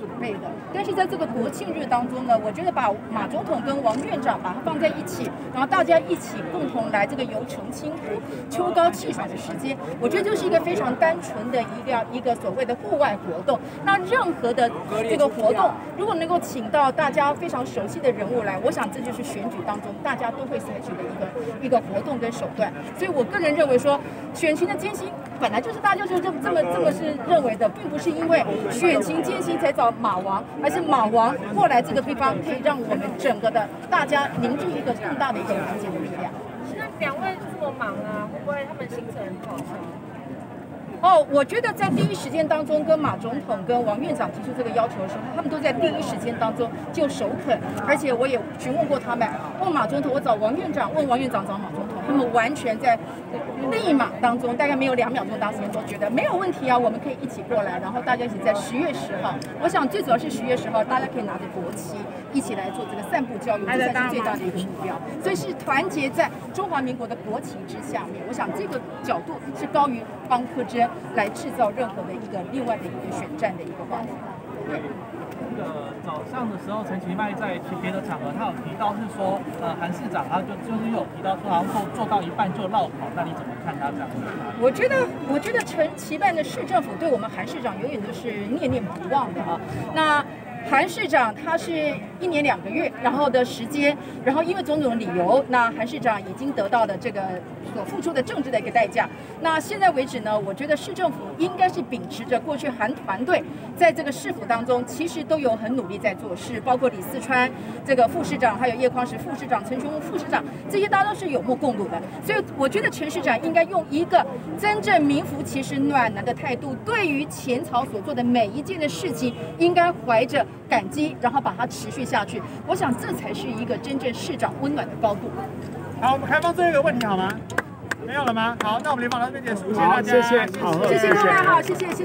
准备的。但是在这个国庆日当中呢，我觉得把马总统跟王院长把它放在一起，然后大家一起共同来这个游澄清湖、秋高气爽的时间，我觉得就是一个非常单纯的一个一个所谓的户外活动。那任何的这个活动，如果能够请到大家非常熟悉的人物来，我想这就是选举当中大家都会采取的一个一个活动跟手段。所以我个人认为说，选情的艰辛本来就是大家就这么这么这么是认为的，并不是因为选情艰辛才找马王，而是马王过来这个地方可以让我们整个的大家凝聚一个更大的一个团结的力量。那两位这么忙啊，会不会他们行程很好？哦，我觉得在第一时间当中，跟马总统、跟王院长提出这个要求的时候，他们都在第一时间当中就首肯，而且我也询问过他们，问马总统，我找王院长，问王院长找马总统，他们完全在立马当中，大概没有两秒钟当时间都觉得没有问题啊，我们可以一起过来，然后大家一起在十月十号，我想最主要是十月十号，大家可以拿着国旗一起来做这个散步教育，这才是最大的一个目标，所以是团结在中华民国的国旗之下面，我想这个角度是高于帮柯志恩。来制造任何的一个另外的一个选战的一个话题。对。上的时候，陈其迈在别的场合，他有提到是说，呃，韩市长他就就是有提到说，好像做做到一半就绕跑，那你怎么看他这样？我觉得，我觉得陈其迈的市政府对我们韩市长永远都是念念不忘的啊。那。韩市长他是一年两个月，然后的时间，然后因为种种理由，那韩市长已经得到了这个所付出的政治的一个代价。那现在为止呢，我觉得市政府应该是秉持着过去韩团队在这个市府当中，其实都有很努力在做事，包括李四川这个副市长，还有叶匡时副市长、陈雄副市长，这些大家都是有目共睹的。所以我觉得陈市长应该用一个真正名副其实暖男的态度，对于前朝所做的每一件的事情，应该怀着。感激，然后把它持续下去。我想这才是一个真正市长温暖的高度。好，我们开放最后一个问题好吗？没有了吗？好，那我们联访到这边结束，谢谢大家，谢谢各位，好，谢谢谢。